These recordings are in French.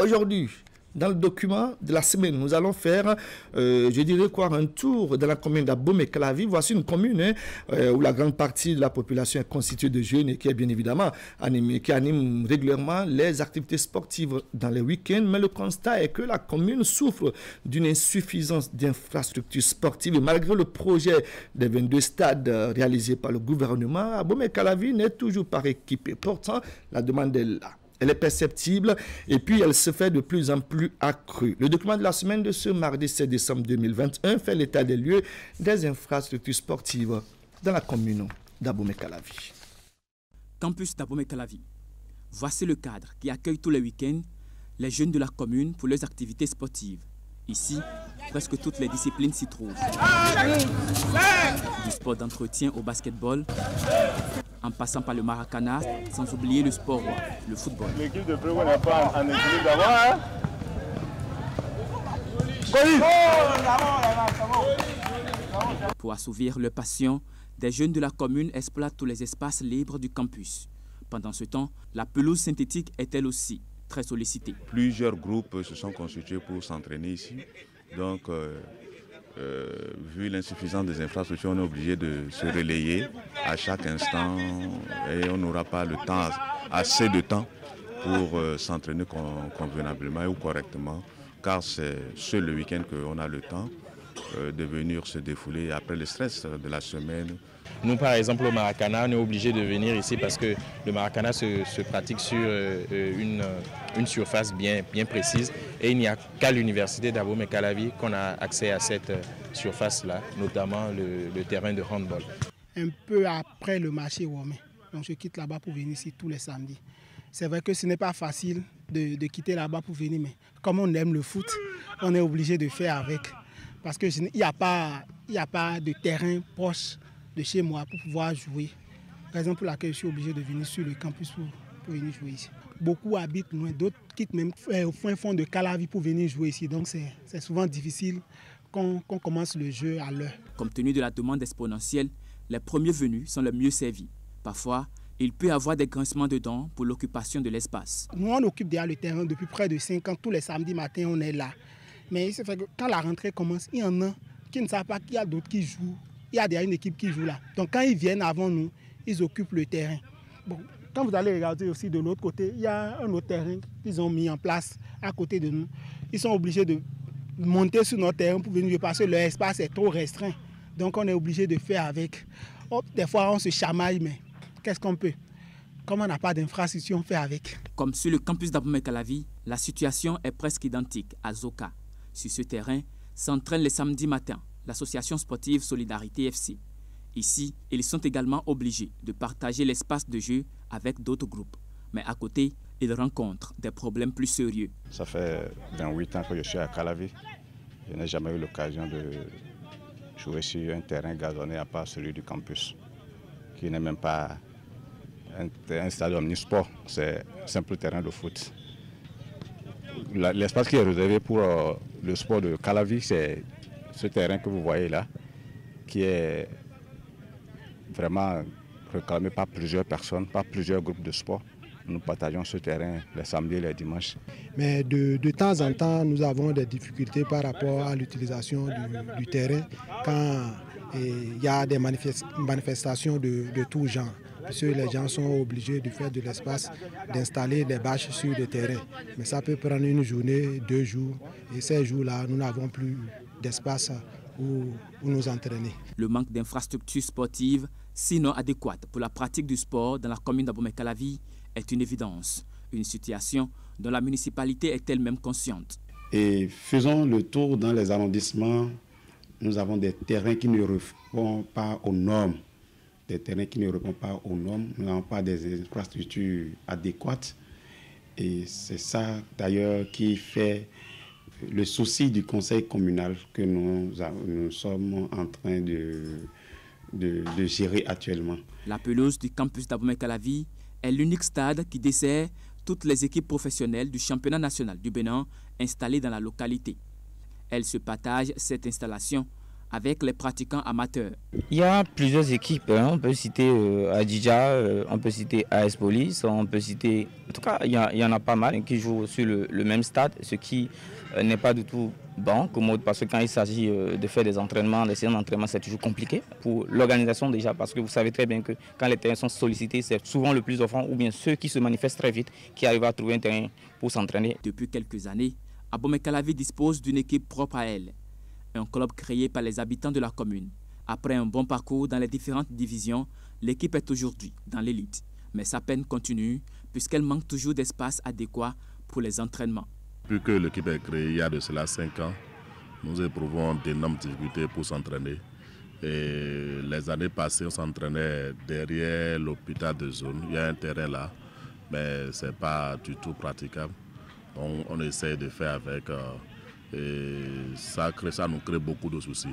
Aujourd'hui, dans le document de la semaine, nous allons faire, euh, je dirais quoi, un tour de la commune d'Abomey Clavi. Voici une commune hein, euh, où la grande partie de la population est constituée de jeunes et qui est bien évidemment animée, qui anime régulièrement les activités sportives dans les week-ends. Mais le constat est que la commune souffre d'une insuffisance d'infrastructures sportives et malgré le projet des 22 stades euh, réalisés par le gouvernement, Abomey Calavi n'est toujours pas équipé. Pourtant, la demande est là elle est perceptible et puis elle se fait de plus en plus accrue. Le document de la semaine de ce mardi 7 décembre 2021 fait l'état des lieux des infrastructures sportives dans la commune d'Abomey-Calavi. Campus d'Abomey-Calavi. Voici le cadre qui accueille tous les week-ends les jeunes de la commune pour leurs activités sportives. Ici, presque toutes les disciplines s'y trouvent. Du sport d'entretien au basketball, en passant par le maracana, sans oublier le sport le football. L'équipe de n'est pas en équilibre. Hein? Pour assouvir leur passion, des jeunes de la commune exploitent tous les espaces libres du campus. Pendant ce temps, la pelouse synthétique est elle aussi très sollicitée. Plusieurs groupes se sont constitués pour s'entraîner ici. Donc, euh, euh, vu l'insuffisance des infrastructures, on est obligé de se relayer à chaque instant et on n'aura pas le temps, assez de temps pour euh, s'entraîner convenablement ou correctement, car c'est seul le week-end qu'on a le temps euh, de venir se défouler après le stress de la semaine. Nous, par exemple, au Maracana, on est obligé de venir ici parce que le Maracana se, pratique sur une, une, surface bien, précise et il n'y a qu'à l'université d'Abomey Calavi qu'on a accès à cette surface-là, notamment le, terrain de handball. Un peu après le marché Womé, donc je quitte là-bas pour venir ici tous les samedis. C'est vrai que ce n'est pas facile de, quitter là-bas pour venir, mais comme on aime le foot, on est obligé de faire avec. Parce qu'il n'y a pas de terrain proche de chez moi pour pouvoir jouer. Raison pour laquelle je suis obligé de venir sur le campus pour, venir jouer ici. Beaucoup habitent loin, d'autres quittent même euh, au fin fond de Calavi pour venir jouer ici. Donc c'est souvent difficile qu'on commence le jeu à l'heure. Compte tenu de la demande exponentielle, les premiers venus sont les mieux servis. Parfois, il peut y avoir des grincements de dents pour l'occupation de l'espace. Nous, on occupe déjà le terrain depuis près de 5 ans. Tous les samedis matins, on est là. Mais c'est fait que quand la rentrée commence, il y en a qui ne savent pas qu'il y a d'autres qui jouent. Il y a déjà une équipe qui joue là. Donc quand ils viennent avant nous, ils occupent le terrain. Bon, quand vous allez regarder aussi de l'autre côté, il y a un autre terrain qu'ils ont mis en place à côté de nous. Ils sont obligés de monter sur notre terrain pour venir parce que leur espace est trop restreint. Donc on est obligé de faire avec. des fois on se chamaille, mais qu'est-ce qu'on peut? Comme on n'a pas d'infrastructure, on fait avec. Comme sur le campus d'Abomey-Calavi, la situation est presque identique à Zoka. Sur ce terrain s'entraîne les samedis matins l'association sportive Solidarité FC. Ici, ils sont également obligés de partager l'espace de jeu avec d'autres groupes. Mais à côté, ils rencontrent des problèmes plus sérieux. Ça fait 28 ans que je suis à Calavi. Je n'ai jamais eu l'occasion de jouer sur un terrain gazonné à part celui du campus, qui n'est même pas un, un stade omnisport, c'est un simple terrain de foot. L'espace qui est réservé pour euh, le sport de Calavi, c'est ce terrain que vous voyez là, qui est vraiment réclamé par plusieurs personnes, par plusieurs groupes de sport. Nous partageons ce terrain les samedis et les dimanches. Mais de, temps en temps, nous avons des difficultés par rapport à l'utilisation du, terrain quand eh, il y a des manifestations de, de tout genre. Parce que les gens sont obligés de faire de l'espace, d'installer des bâches sur le terrain. Mais ça peut prendre une journée, deux jours. Et ces jours-là, nous n'avons plus d'espace où, nous entraîner. Le manque d'infrastructures sportives, sinon adéquates pour la pratique du sport dans la commune d'Abomey-Calavi, est une évidence. Une situation dont la municipalité est elle-même consciente. Et faisons le tour dans les arrondissements. Nous avons des terrains qui ne répondent pas aux normes. Des terrains qui ne répondent pas aux normes. Nous n'avons pas des infrastructures adéquates. Et c'est ça d'ailleurs qui fait le souci du conseil communal que nous, sommes en train de, de, gérer actuellement. La pelouse du campus d'Abomey-Calavi est l'unique stade qui dessert toutes les équipes professionnelles du championnat national du Bénin installées dans la localité. Elle se partage cette installation avec les pratiquants amateurs. Il y a plusieurs équipes. Hein. On peut citer euh, Adidja, euh, on peut citer AS Police, on peut citer. En tout cas, il y, en a pas mal qui jouent sur le, même stade, ce qui euh, n'est pas du tout bon, commode, parce que quand il s'agit de faire des entraînements, des séances d'entraînement, c'est toujours compliqué pour l'organisation déjà, parce que vous savez très bien que quand les terrains sont sollicités, c'est souvent le plus offrant, ou bien ceux qui se manifestent très vite, qui arrivent à trouver un terrain pour s'entraîner. Depuis quelques années, Abomey Calavi dispose d'une équipe propre à elle un club créé par les habitants de la commune. Après un bon parcours dans les différentes divisions, l'équipe est aujourd'hui dans l'élite. Mais sa peine continue puisqu'elle manque toujours d'espace adéquat pour les entraînements. Depuis que l'équipe est créée il y a de cela 5 ans, nous éprouvons d'énormes difficultés pour s'entraîner. Et les années passées, on s'entraînait derrière l'hôpital de zone. Il y a un terrain là, mais ce n'est pas du tout praticable. Donc on essaie de faire avec euh, et ça, crée, ça nous crée beaucoup de soucis.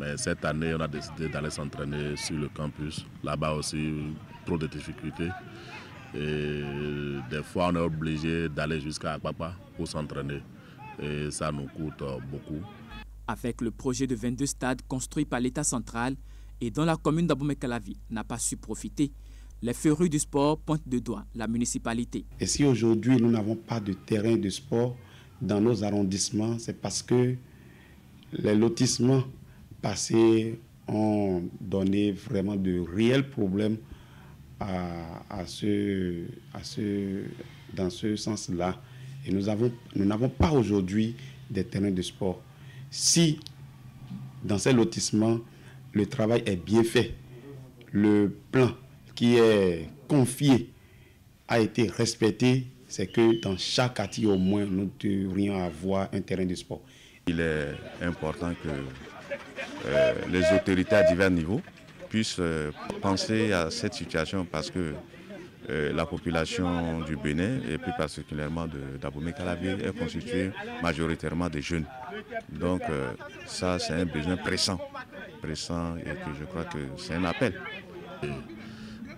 Mais cette année, on a décidé d'aller s'entraîner sur le campus. Là-bas aussi, trop de difficultés. Et des fois, on est obligé d'aller jusqu'à Papa pour s'entraîner. Et ça nous coûte beaucoup. Avec le projet de 22 stades construits par l'État central et dont la commune d'Abomey-Calavi n'a pas su profiter, les férus du sport pointent de doigt la municipalité. Et si aujourd'hui nous n'avons pas de terrain de sport, dans nos arrondissements, c'est parce que les lotissements passés ont donné vraiment de réels problèmes à, ce, à ce, dans ce sens-là. Et nous n'avons pas aujourd'hui des terrains de sport. Si dans ces lotissements, le travail est bien fait, le plan qui est confié a été respecté, c'est que dans chaque quartier au moins, nous devrions avoir un terrain de sport. Il est important que euh, les autorités à divers niveaux puissent euh, penser à cette situation parce que euh, la population du Bénin, et plus particulièrement d'Abomey Calavier, est constituée majoritairement de jeunes. Donc ça, c'est un besoin pressant, pressant et que je crois que c'est un appel.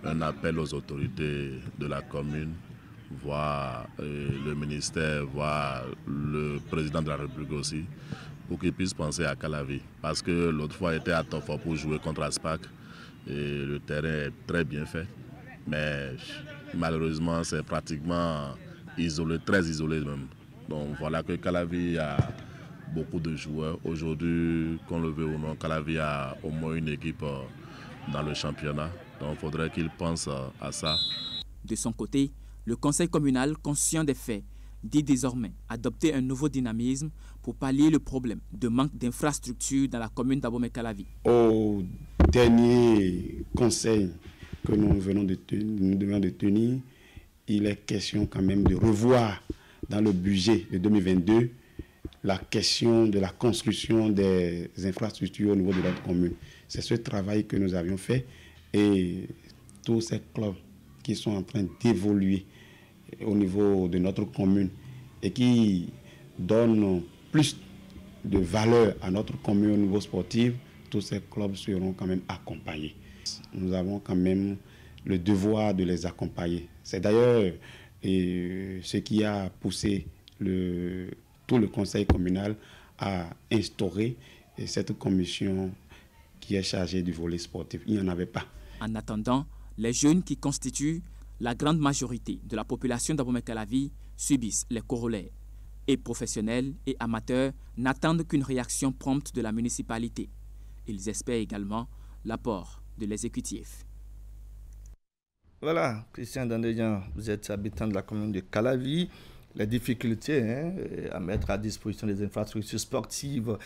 un appel aux autorités de la commune voir euh, le ministère, voir le président de la République aussi, pour qu'ils puissent penser à Calavi. Parce que l'autre fois, il était à Tofa pour jouer contre Aspac et le terrain est très bien fait. Mais malheureusement, c'est pratiquement isolé, très isolé même. Donc voilà que Calavi a beaucoup de joueurs. Aujourd'hui, qu'on le veut ou non, Calavi a au moins une équipe euh, dans le championnat. Donc il faudrait qu'il pense euh, à ça. De son côté, le conseil communal, conscient des faits, dit désormais adopter un nouveau dynamisme pour pallier le problème de manque d'infrastructures dans la commune d'Abomey-Calavi. Au dernier conseil que nous venons de tenir, il est question quand même de revoir dans le budget de 2022 la question de la construction des infrastructures au niveau de notre commune. C'est ce travail que nous avions fait et tous ces clubs qui sont en train d'évoluer au niveau de notre commune et qui donne plus de valeur à notre commune au niveau sportif, tous ces clubs seront quand même accompagnés. Nous avons quand même le devoir de les accompagner. C'est d'ailleurs ce qui a poussé tout le conseil communal à instaurer cette commission qui est chargée du volet sportif. Il n'y en avait pas. En attendant, les jeunes qui constituent la grande majorité de la population d'Abomey-Calavi subissent les corollaires et professionnels et amateurs n'attendent qu'une réaction prompte de la municipalité. Ils espèrent également l'apport de l'exécutif. Voilà, Christian Dandéjan, vous êtes habitant de la commune de Calavi les difficultés hein, à mettre à disposition des infrastructures sportives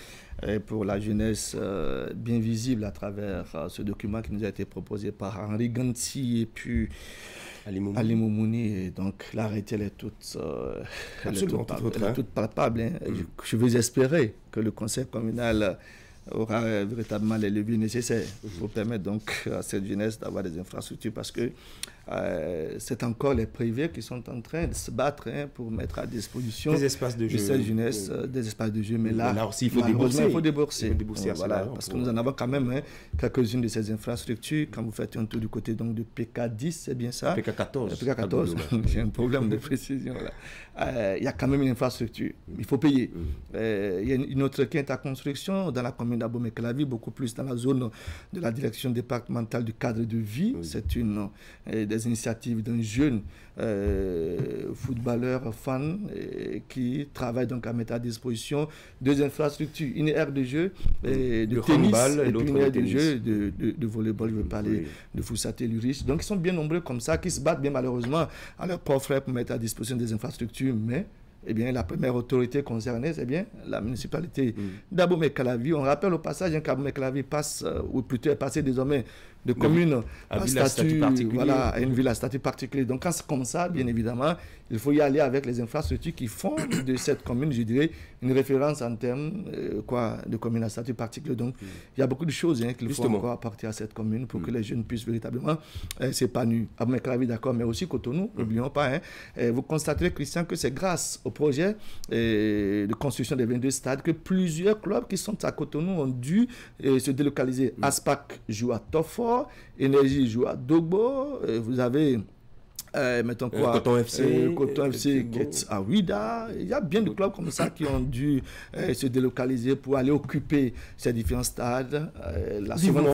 euh, pour la jeunesse euh, bien visible à travers euh, ce document qui nous a été proposé par Henri Ganti et puis Ali Moumouni. Et donc l'arrêté, elle est toute, elle est toute, palpable. Hein. Mm. Je, veux espérer que le conseil communal aura véritablement les leviers nécessaires pour permettre donc à cette jeunesse d'avoir des infrastructures parce que euh, c'est encore les privés qui sont en train de se battre hein, pour mettre à disposition des espaces de, jeu. cette jeunesse, euh, des espaces de jeu. Mais là, aussi, il faut débourser. Il faut débourser. voilà, parce que nous en avons quand même hein, quelques-unes de ces infrastructures. Quand vous faites un tour du côté donc, de PK10, c'est bien ça? PK14. PK14, j'ai un problème de précision là. Euh, il y a quand même une infrastructure. Il faut payer. Mm. il y a une autre qui est en construction dans la commune commune d'Abomey-Calavi, beaucoup plus dans la zone de la direction départementale du cadre de vie. C'est une des initiatives d'un jeune footballeur fan qui travaille donc à mettre à disposition deux infrastructures, une aire de jeu de, de tennis et, une aire de jeu de, de, de volleyball. Je veux parler de Foussaté Lurich. Donc ils sont bien nombreux comme ça qui se battent bien malheureusement à leurs propres pour mettre à disposition des infrastructures, mais eh bien, la première autorité concernée, c'est bien la municipalité mm. d'Abomey-Calavi. On rappelle au passage hein, qu'Abomey-Calavi passe, euh, ou plutôt est passé désormais de commune à, statut, voilà, à une ville à statut particulier. Donc quand c'est comme ça, bien évidemment, il faut y aller avec les infrastructures qui font de cette commune, je dirais, une référence en termes euh, quoi, de commune à statut particulier. Donc mm. il y a beaucoup de choses hein, qu'il faut encore apporter à cette commune pour que mm. les jeunes puissent véritablement euh, s'épanouir. Abomey-Calavi, d'accord, mais aussi Cotonou, n'oublions pas. Hein, vous constaterez, Christian, que c'est grâce au projet euh, de construction des 22 stades que plusieurs clubs qui sont à Cotonou ont dû se délocaliser. Aspac joue à Énergie joue à Dogbo. Vous avez euh, mettons quoi, Coton FC, euh, Coton FC qui est à Ouida. Il y a bien de clubs comme ça qui ont dû euh, se délocaliser pour aller occuper ces différents stades. la seconde